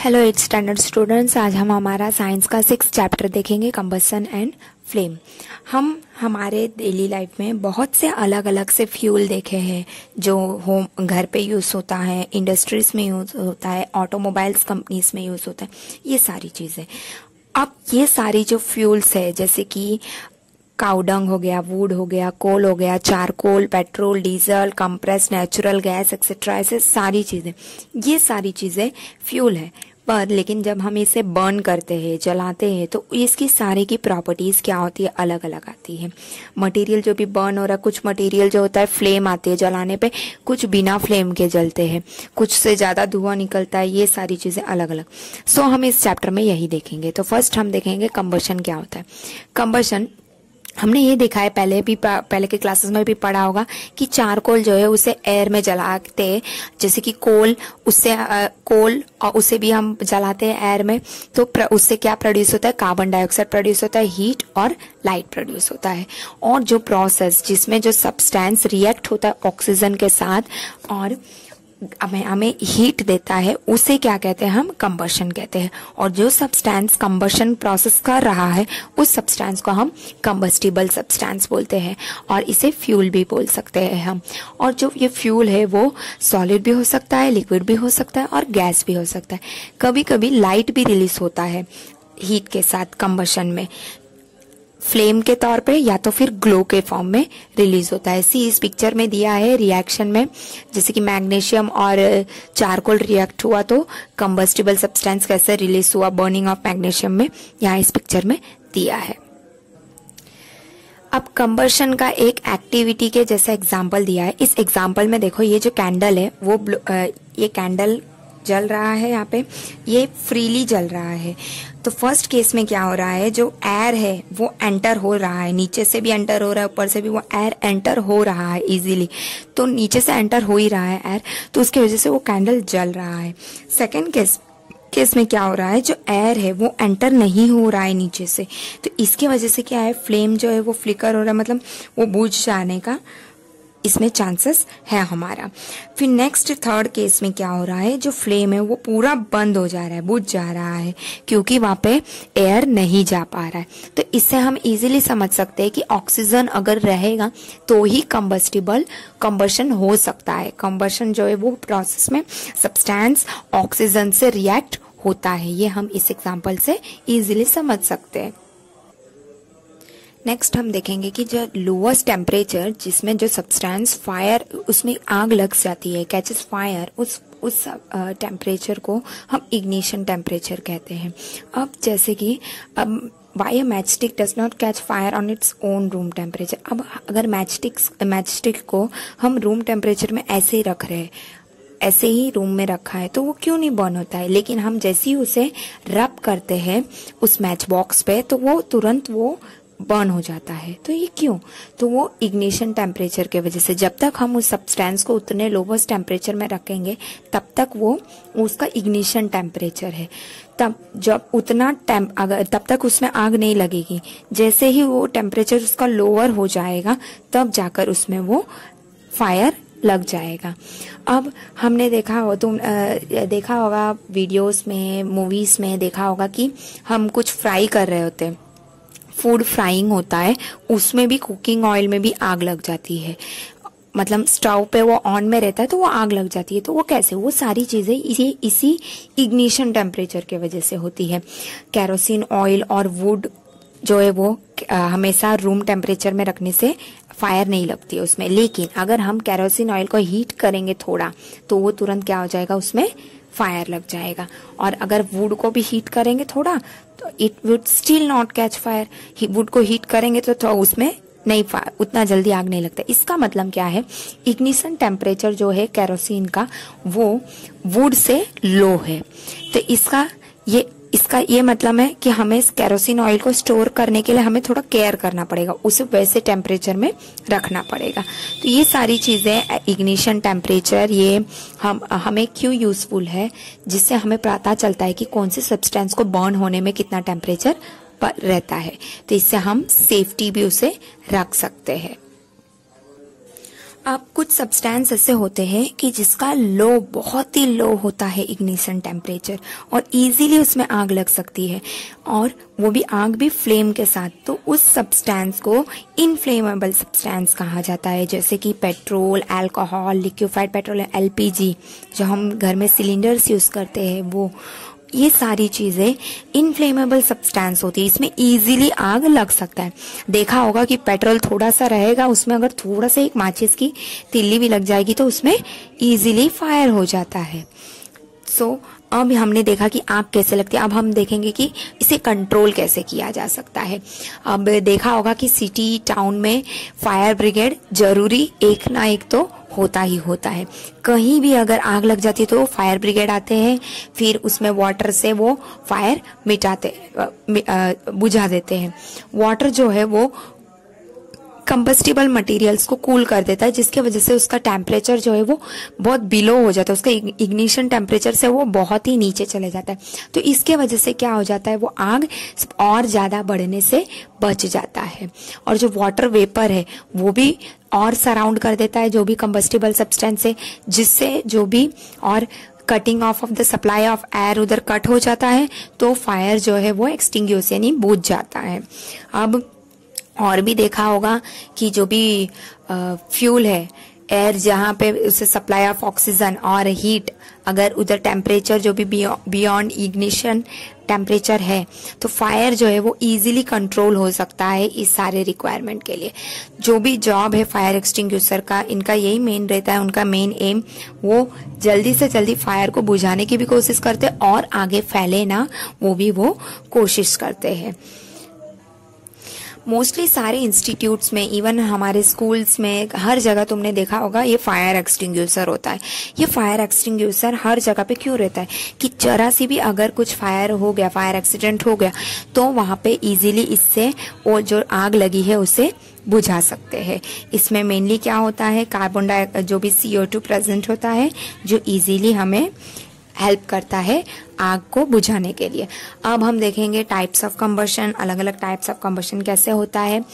Hello eight standard students आज हम हमारा साइंस का सिक्स चैप्टर देखेंगे कंबसन एंड फ्लेम हम, हमारे डेली लाइफ में बहुत से अलग अलग से फ्यूल देखे हैं, जो होम घर पे यूज़ होता है इंडस्ट्रीज़ में यूज़ होता है ऑटोमोबाइल्स कंपनीज़ में यूज़ होता है, ये सारी चीज़ें। अब ये सारी जो फ्यूल्स है, जैसे कि काउडंग हो गया वुड हो गया कोल हो गया charcoal petrol diesel compress natural gas etcetera ऐसे सारी चीज़ें। ये सारी चीज़ें फ्यूल है। पर लेकिन जब हम इसे बर्न करते हैं जलाते हैं तो इसकी सारे की प्रॉपर्टीज़ क्या होती है? अलग अलग आती है। मटेरियल जो भी बर्न हो रहा है कुछ मटेरियल जो होता है फ्लेम आती है जलाने पे कुछ बिना फ्लेम के जलते हैं। कुछ से ज़्यादा धुआँ निकलता है ये सारी चीज़ें अलग अलग सो so, हम इस चैप्टर में यही देखेंगे। तो फ़र्स्ट हम देखेंगे कंबशन क्या होता है। कंबशन हमने ये देखा है पहले भी पहले के क्लासेस में भी पढ़ा होगा कि चारकोल जो है उसे एयर में जलाते हैं। जैसे कि कोल उससे कोल और उसे भी हम जलाते हैं एयर में। तो प्र, उससे क्या प्रोड्यूस होता है? कार्बन डाइऑक्साइड प्रोड्यूस होता है हीट और लाइट प्रोड्यूस होता है। और जो प्रोसेस जिसमें जो सब्सटेंस रिएक्ट होता है ऑक्सीजन के साथ और हमें हमें हीट देता है, उसे क्या कहते हैं हम? कंबर्शन कहते हैं। और जो सब्सटेंस कंबर्शन प्रोसेस कर रहा है, उस सब्सटेंस को हम कंबस्टिबल सब्सटेंस बोलते हैं और इसे फ्यूल भी बोल सकते हैं हम। और जो ये फ्यूल है, वो सॉलिड भी हो सकता है लिक्विड भी हो सकता है और गैस भी हो सकता है। कभी कभी लाइट भी रिलीज़ होता है हीट के साथ कंबर्शन में। फ्लेम के तौर पे या तो फिर ग्लो के फॉर्म में रिलीज़ होता है। सी इस पिक्चर में दिया है रिएक्शन में, जैसे कि मैग्नीशियम और चारकोल रिएक्ट हुआ तो कंबस्टिबल सब्सटेंस कैसे रिलीज़ हुआ बर्निंग ऑफ़ मैग्नीशियम में, यहाँ इस पिक्चर में दिया है। अब कंबर्शन का एक एक्टिविटी के जैसा एग्ज़ाम्पल दिया है। इस एग्ज़ाम्पल में देखो, ये जो कैंडल है, वो ये कैंडल जल रहा है यहाँ पे। ये फ्रीली जल रहा है। तो फ़र्स्ट केस में क्या हो रहा है? जो एयर है, वो एंटर हो रहा है। नीचे से भी एंटर हो रहा है, ऊपर से भी वो एयर एंटर हो रहा है इजीली तो नीचे से एंटर हो ही रहा है एयर तो उसकी वजह से वो कैंडल जल रहा है। सेकेंड केस केस में क्या हो रहा है? जो एयर है, वो एंटर नहीं हो रहा है नीचे से। तो इसकी वजह से क्या है? फ्लेम जो है, वो फ्लिकर हो रहा है। मतलब वो बुझ जाने का इसमें चांसेस है हमारा। फिर नेक्स्ट थर्ड केस में क्या हो रहा है? जो फ्लेम है, वो पूरा बंद हो जा रहा है, बुझ जा रहा है, क्योंकि वहाँ पे एयर नहीं जा पा रहा है। तो इससे हम इजीली समझ सकते हैं कि ऑक्सीजन अगर रहेगा तो ही कंबस्टिबल कंबर्शन हो सकता है। कंबर्शन जो है, वो प्रोसेस में सब्सटेंस ऑक्सीजन से रिएक्ट होता है। ये हम इस एग्ज़ाम्पल से इजीली समझ सकते हैं। नेक्स्ट हम देखेंगे कि जो लोअस्ट टेम्परेचर जिसमें जो सब्सटेंस फायर उसमें आग लग जाती है कैचेस फायर उस उस टेम्परेचर को हम इग्निशन टेम्परेचर कहते हैं। अब जैसे कि अब why a match does not catch fire on its own room temperature अब अगर मैच स्टिक्स मैच स्टिक को हम रूम टेम्परेचर में ऐसे ही रख रहे हैं ऐसे ही रूम में रखा है तो वो क्यों नहीं बर्न होता है? लेकिन हम जैसे ही उसे रब करते हैं, उस मैच बॉक्स पे तो वो तुरंत वो बर्न हो जाता है। तो ये क्यों? तो वो इग्निशन टेम्परेचर के वजह से। जब तक हम उस सब्सटेंस को उतने लोवेस्ट टेम्परेचर में रखेंगे तब तक वो उसका इग्निशन टेम्परेचर है। तब जब उतना टेम्प अगर तब तक उसमें आग नहीं लगेगी जैसे ही वो टेम्परेचर उसका लोअर हो जाएगा तब जाकर उसमें वो फायर लग जाएगा। अब हमने देखा हो तुम आ, देखा होगा वीडियोस में मूवीज़ में देखा होगा कि हम कुछ फ्राई कर रहे होते हैं। फ़ूड फ्राइंग होता है, उसमें भी कुकिंग ऑयल में भी आग लग जाती है। मतलब स्टोव पे वो ऑन में रहता है तो वो आग लग जाती है। तो वो कैसे? वो सारी चीज़ें इसी इसी इग्निशन टेम्परेचर के वजह से होती है। कैरोसिन ऑयल और वुड जो है वो हमेशा रूम टेम्परेचर में रखने से फायर नहीं लगती है उसमें। लेकिन अगर हम कैरोसिन ऑयल को हीट करेंगे थोड़ा तो वो तुरंत क्या हो जाएगा उसमें? फायर लग जाएगा। और अगर वुड को भी हीट करेंगे थोड़ा तो it would still not catch fire wood को हीट करेंगे तो, तो उसमें नहीं उतना जल्दी आग नहीं लगता। इसका मतलब क्या है? इग्निशन टेम्परेचर जो है कैरोसिन का वो वुड से लो है। तो इसका ये इसका ये मतलब है कि हमें इस कैरोसिन ऑयल को स्टोर करने के लिए हमें थोड़ा केयर करना पड़ेगा, उसे वैसे टेम्परेचर में रखना पड़ेगा। तो ये सारी चीज़ें इग्निशन टेम्परेचर ये हम, हमें क्यों यूजफुल है, जिससे हमें पता चलता है कि कौन से सब्सटेंस को बर्न होने में कितना टेम्परेचर रहता है। तो इससे हम सेफ्टी भी उसे रख सकते हैं। अब कुछ सब्सटेंस ऐसे होते हैं कि जिसका लो बहुत ही लो होता है इग्निशन टेम्परेचर और इजीली उसमें आग लग सकती है। और वो भी आग भी फ्लेम के साथ। तो उस सब्सटेंस को इनफ्लेमेबल सब्सटेंस कहा जाता है, जैसे कि petrol alcohol liquefied petrol LPG जो हम घर में सिलेंडर्स यूज़ करते हैं, वो। ये सारी चीज़ें इनफ्लेमेबल सब्सटेंस होती है। इसमें इजीली आग लग सकता है। देखा होगा कि पेट्रोल थोड़ा सा रहेगा उसमें अगर थोड़ा सा एक माचिस की तिल्ली भी लग जाएगी तो उसमें इजीली फायर हो जाता है। सो so, अब हमने देखा कि आग कैसे लगती है। अब हम देखेंगे कि इसे कंट्रोल कैसे किया जा सकता है। अब देखा होगा कि सिटी टाउन में फायर ब्रिगेड ज़रूरी एक ना एक तो होता ही होता है। कहीं भी अगर आग लग जाती है तो फायर ब्रिगेड आते हैं, फिर उसमें वाटर से वो फायर मिटाते बुझा देते हैं। वाटर जो है वो कंबस्टिबल मटेरियल्स को कूल कर देता है, जिसके वजह से उसका टेम्परेचर जो है वो बहुत बिलो हो जाता है। उसका इग्निशन टेम्परेचर से वो बहुत ही नीचे चले जाता है। तो इसके वजह से क्या हो जाता है, वो आग और ज़्यादा बढ़ने से बच जाता है। और जो वाटर वेपर है, वो भी और सराउंड कर देता है, जो भी कंबस्टिबल सब्सटेंस है, जिससे जो भी और cutting of of the supply of air उधर कट हो जाता है तो फायर जो है वो एक्सटिंग यानी बुझ जाता है। अब और भी देखा होगा कि जो भी फ्यूल है एयर जहाँ पे उसे सप्लाई ऑफ़ ऑक्सीजन और हीट अगर उधर टेम्परेचर जो भी बियॉन्ड इग्निशन टेम्परेचर है तो फायर जो है वो इजीली कंट्रोल हो सकता है इस सारे रिक्वायरमेंट के लिए। जो भी जॉब है फायर एक्सटिंग का, इनका यही मेन रहता है, उनका मेन एम वो जल्दी से जल्दी फायर को बुझाने की भी कोशिश करते और आगे फैले ना, वो भी वो कोशिश करते हैं। मोस्टली सारे इंस्टीट्यूट्स में इवन हमारे स्कूल्स में, हर जगह तुमने देखा होगा, ये फायर एक्सटिंग्यूसर होता है। ये फायर एक्सटिंग्यूसर हर जगह पे क्यों रहता है? कि जरा सी भी अगर कुछ फायर हो गया फायर एक्सीडेंट हो गया तो वहाँ पे इजीली इससे वो जो आग लगी है, उसे बुझा सकते हैं। इसमें मेनली क्या होता है? कार्बन डाइ जो भी सीओ टू प्रेजेंट होता है, जो इजीली हमें हेल्प करता है आग को बुझाने के लिए। अब हम देखेंगे टाइप्स ऑफ़ कंबर्शन अलग अलग टाइप्स ऑफ़ कंबर्शन कैसे होता है।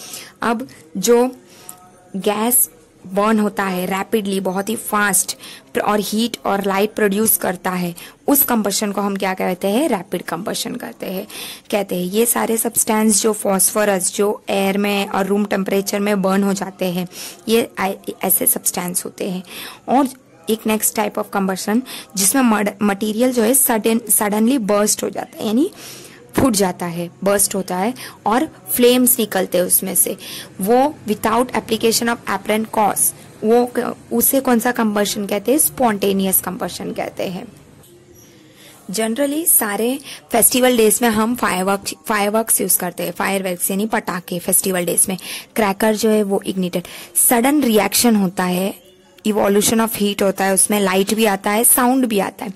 अब जो गैस बर्न होता है रैपिडली बहुत ही फास्ट और हीट और लाइट प्रोड्यूस करता है, उस कंबर्शन को हम क्या कहते हैं? रैपिड कंबर्शन करते हैं। कहते हैं, ये सारे सब्सटेंस जो फॉस्फोरस जो एयर में और रूम टेम्परेचर में बर्न हो जाते हैं, ये ऐसे सब्सटेंस होते हैं। और एक नेक्स्ट टाइप ऑफ़ कंबर्शन जिसमें मटेरियल जो है सडन सडनली बर्स्ट हो जाता है, यानी फूट जाता है बर्स्ट होता है और फ्लेम्स निकलते हैं उसमें से। वो without application of apparent cause वो उसे कौन सा कंबर्शन कहते हैं? स्पॉन्टेनियस कंबर्शन कहते हैं। जनरली सारे फेस्टिवल डेज़ में हम फायरवर्क फायरवर्क्स यूज़ करते हैं। फायरवर्क्स यानी पटाखे फेस्टिवल डेज़ में। क्रैकर जो है वो इग्निटेड सडन रिएक्शन होता है इवोल्यूशन ऑफ़ हीट होता है, उसमें लाइट भी आता है साउंड भी आता है।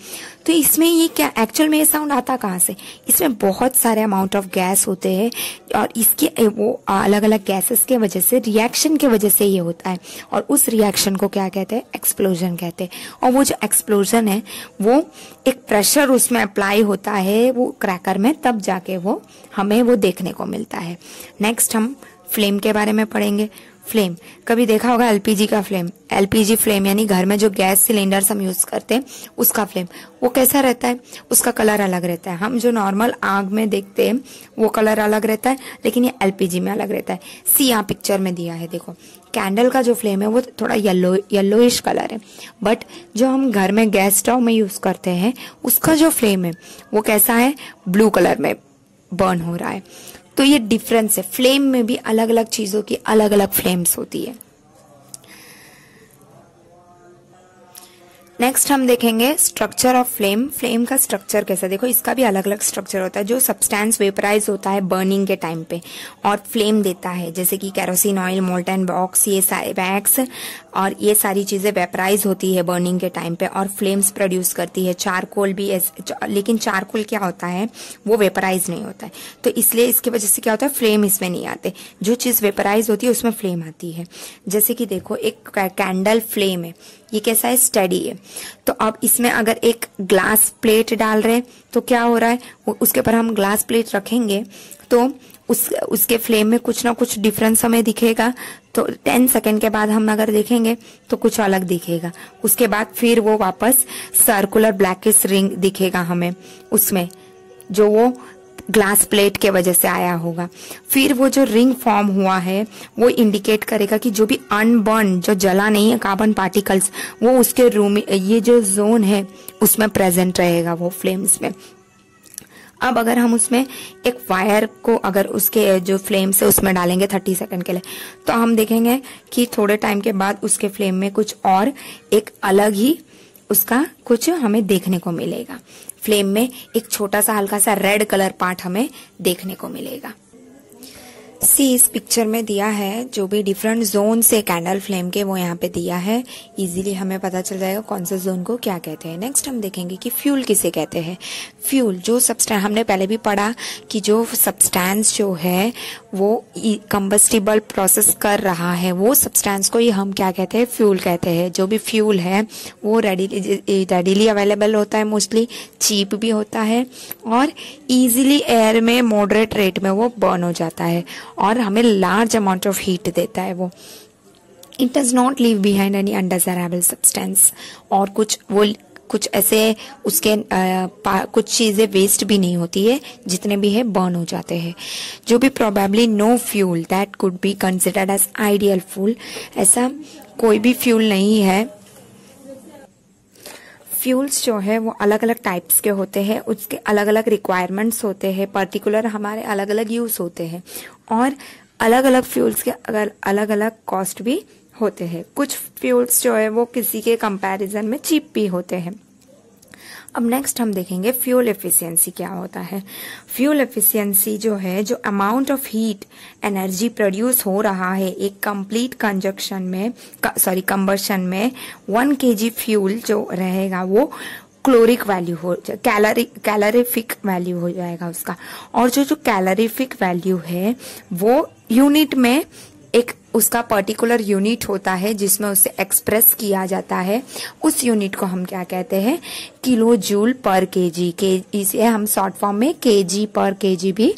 तो इसमें ये क्या एक्चुअल में ये साउंड आता कहाँ से? इसमें बहुत सारे अमाउंट ऑफ़ गैस होते हैं और इसके वो अलग अलग गैसेस के वजह से रिएक्शन के वजह से ये होता है। और उस रिएक्शन को क्या कहते हैं? एक्सप्लोजन कहते हैं। और वो जो एक्सप्लोजन है, वो एक प्रेशर उसमें अप्लाई होता है, वो क्रैकर में, तब जाके वो हमें वो देखने को मिलता है। नेक्स्ट हम फ्लेम के बारे में पढ़ेंगे। फ्लेम। कभी देखा होगा एलपीजी का फ्लेम? एलपीजी फ्लेम यानी घर में जो गैस सिलेंडर हम यूज़ करते हैं, उसका फ्लेम। वो कैसा रहता है? उसका कलर अलग रहता है। हम जो नॉर्मल आग में देखते हैं, वो कलर अलग रहता है, लेकिन ये एलपीजी में अलग रहता है। सी यहाँ पिक्चर में दिया है, देखो। कैंडल का जो फ्लेम है, वो थोड़ा येलो येलोइश कलर है। बट जो हम घर में गैस स्टोव में यूज़ करते हैं, उसका जो फ्लेम है, वो कैसा है? ब्लू कलर में बर्न हो रहा है। तो ये डिफरेंस है। फ्लेम में भी अलग अलग चीज़ों की अलग अलग फ्लेम्स होती है। नेक्स्ट हम देखेंगे स्ट्रक्चर ऑफ़ फ्लेम फ्लेम का स्ट्रक्चर कैसा? देखो, इसका भी अलग अलग स्ट्रक्चर होता है, जो सब्सटेंस वेपराइज होता है बर्निंग के टाइम पे और फ्लेम देता है। जैसे कि कैरोसिन ऑयल मोल्टन बॉक्स ये सारे बैग्स और ये सारी चीज़ें वेपराइज होती है बर्निंग के टाइम पे और फ्लेम्स प्रोड्यूस करती है। चारकोल भी लेकिन चारकोल क्या होता है? वो वेपराइज नहीं होता है। तो इसलिए इसकी वजह से क्या होता है? फ्लेम इसमें नहीं आते। जो चीज़ वेपराइज होती है, उसमें फ्लेम आती है। जैसे कि देखो, एक कैंडल फ्लेम है। ये कैसा है? स्टडी है। तो अब इसमें अगर एक ग्लास प्लेट डाल रहे तो क्या हो रहा है? उसके ऊपर हम ग्लास प्लेट रखेंगे तो उस, उसके फ्लेम में कुछ ना कुछ डिफरेंस हमें दिखेगा। तो टेन सेकेंड के बाद हम अगर देखेंगे तो कुछ अलग दिखेगा। उसके बाद फिर वो वापस सर्कुलर ब्लैकिस रिंग दिखेगा हमें, उसमें। जो वो ग्लास प्लेट के वजह से आया होगा। फिर वो जो रिंग फॉर्म हुआ है, वो इंडिकेट करेगा कि जो भी अनबर्न जो जला नहीं है कार्बन पार्टिकल्स वो उसके रूम ये जो जोन है, उसमें प्रेजेंट रहेगा वो फ्लेम्स में। अब अगर हम उसमें एक वायर को अगर उसके जो फ्लेम से उसमें डालेंगे थर्टी सेकंड के लिए तो हम देखेंगे कि थोड़े टाइम के बाद उसके फ्लेम में कुछ और एक अलग ही उसका कुछ हमें देखने को मिलेगा। फ्लेम में एक छोटा सा हल्का सा रेड कलर पार्ट हमें देखने को मिलेगा। सी इस पिक्चर में दिया है, जो भी डिफरेंट जोन से कैंडल फ्लेम के वो यहाँ पे दिया है। इजीली हमें पता चल जाएगा कौन से जोन को क्या कहते हैं। नेक्स्ट हम देखेंगे कि फ्यूल किसे कहते हैं। फ्यूल जो सब्सटेंस हमने पहले भी पढ़ा कि जो सब्सटेंस जो है, वो कंबस्टिबल प्रोसेस कर रहा है। वो सब्सटैंस को ही हम क्या कहते हैं? फ्यूल कहते हैं। जो भी फ्यूल है, वो रेडीली रेडीली अवेलेबल होता है मोस्टली चीप भी होता है और इजीली एयर में मॉडरेट रेट में वो बर्न हो जाता है। और हमें लार्ज अमाउंट ऑफ़ हीट देता है वो। It does not leave behind any undesirable substance और कुछ वो कुछ ऐसे उसके आ, कुछ चीज़ें वेस्ट भी नहीं होती है जितने भी है बर्न हो जाते हैं। जो भी probably no fuel that could be considered as ideal fuel ऐसा कोई भी फ्यूल नहीं है। फ्यूल्स जो है, वो अलग अलग टाइप्स के होते हैं, उसके अलग अलग रिक्वायरमेंट्स होते हैं पर्टिकुलर हमारे अलग अलग यूज़ होते हैं, और अलग अलग फ्यूल्स के अगर अलग अलग कॉस्ट भी होते हैं। कुछ फ्यूल्स जो है, वो किसी के कंपैरिजन में चीप भी होते हैं। अब नेक्स्ट हम देखेंगे फ्यूल एफिशिएंसी क्या होता है। फ्यूल एफिशिएंसी जो है, जो amount of heat energy produce हो रहा है, एक कंप्लीट कंजक्शन में सॉरी कंबर्शन में वन केजी फ्यूल जो रहेगा, वो क्लोरिक वैल्यू हो कैलरी कैलरीफिक वैल्यू हो जाएगा उसका। और जो जो कैलरीफिक वैल्यू है, वो यूनिट में एक उसका पर्टिकुलर यूनिट होता है जिसमें उसे एक्सप्रेस किया जाता है। उस यूनिट को हम क्या कहते हैं? किलो जूल पर केजी के इसे हम शॉर्ट फॉर्म में केजी पर केजी भी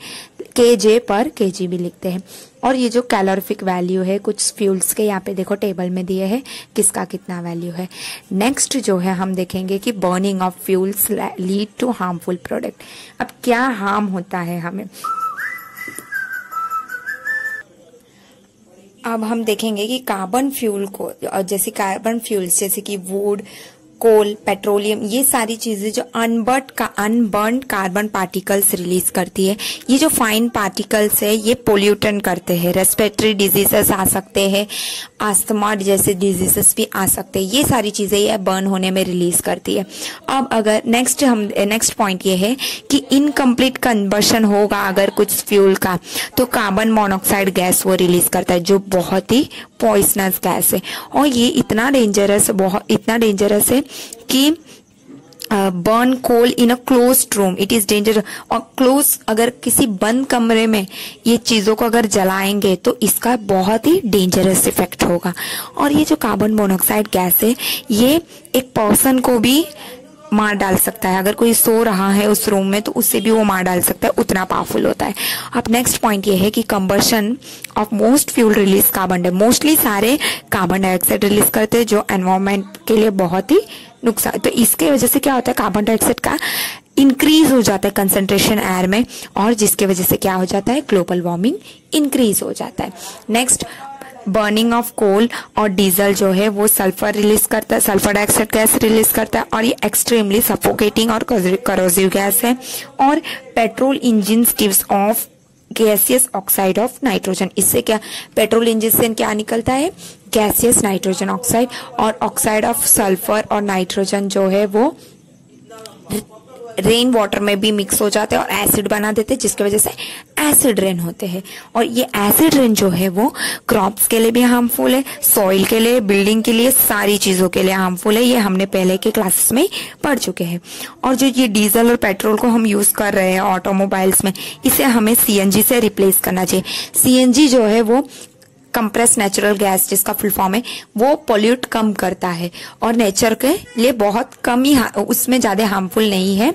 के जे पर केजी भी लिखते हैं। और ये जो कैलोरिफिक वैल्यू है, कुछ फ्यूल्स के यहाँ पे देखो टेबल में दिए है, किसका कितना वैल्यू है। नेक्स्ट जो है, हम देखेंगे कि burning of fuels lead to harmful product अब क्या हार्म होता है हमें? अब हम देखेंगे कि कार्बन फ्यूल को जैसे कार्बन फ्यूल्स जैसे कि वुड कोल पेट्रोलियम ये सारी चीज़ें जो अनबर्ट का अनबर्न कार्बन पार्टिकल्स रिलीज़ करती है, ये जो फाइन पार्टिकल्स है, ये पोल्यूटन करते हैं रेस्पिरेटरी डिजीजेस आ सकते हैं आस्थमा जैसे डिजीजेस भी आ सकते हैं, ये सारी चीज़ें ये बर्न होने में रिलीज़ करती है। अब अगर नेक्स्ट हम नेक्स्ट पॉइंट ये है कि इनकम्प्लीट कन्वर्शन होगा अगर कुछ फ्यूल का तो कार्बन मोनोक्साइड गैस वो रिलीज़ करता है, जो बहुत ही पॉइसनस गैस है। और ये इतना डेंजरस बहुत, इतना डेंजरस है कि burn coal in a close room it is danger और क्लोज अगर किसी बंद कमरे में ये चीज़ों को अगर जलाएँगे तो इसका बहुत ही डेंजरस इफ़ेक्ट होगा। और ये जो कार्बन मोनोक्साइड गैस है, ये एक पर्सन को भी मार डाल सकता है। अगर कोई सो रहा है उस रूम में तो उससे भी वो मार डाल सकता है। उतना पावरफुल होता है। अब नेक्स्ट पॉइंट ये है कि combustion of most fuel release carbon di mostly सारे कार्बन डाइऑक्साइड रिलीज़ करते हैं, जो एनवायरमेंट के लिए बहुत ही नुकसान तो इसके वजह से क्या होता है? कार्बन डाइऑक्साइड का इंक्रीज हो जाता है कंसेंट्रेशन एयर में, और जिसके वजह से क्या हो जाता है? ग्लोबल वार्मिंग इंक्रीज हो जाता है। नेक्स्ट बर्निंग ऑफ़ कोल और डीजल जो है वो सल्फ़र रिलीज़ करता है। सल्फ़र डाइऑक्साइड गैस रिलीज़ करता है और ये एक्सट्रीमली सफोकेटिंग और करोजिव गैस है। और petrol engine gives off gaseous oxide of nitrogen इससे क्या? पेट्रोल इंजन से क्या निकलता है? गैसियस नाइट्रोजन ऑक्साइड और ऑक्साइड ऑफ़ सल्फ़र और नाइट्रोजन जो है वो रेन वाटर में भी मिक्स हो जाते हैं और एसिड बना देते हैं, जिसकी वजह से एसिड रेन होते हैं। और ये एसिड रेन जो है वो क्रॉप्स के लिए भी हार्मफुल है सॉइल के लिए बिल्डिंग के लिए, सारी चीज़ों के लिए हार्मफुल है। ये हमने पहले के क्लासेस में पढ़ चुके हैं। और जो ये डीजल और पेट्रोल को हम यूज़ कर रहे हैं ऑटोमोबाइल्स में, इसे हमें सीएनजी से रिप्लेस करना चाहिए। सीएनजी जो है वो कंप्रेस नेचुरल गैस जिसका फुल फॉर्म है वो पोल्यूट कम करता है। और नेचर के लिए बहुत कम ही उसमें ज़्यादा हार्मफुल नहीं है।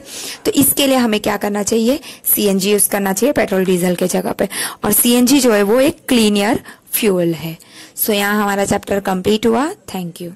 तो इसके लिए हमें क्या करना चाहिए? सीएनजी यूज़ करना चाहिए पेट्रोल डीजल के जगह पे। और सीएनजी जो है वो एक क्लीनियर फ्यूल है। सो so, यहाँ हमारा चैप्टर कंप्लीट हुआ। Thank you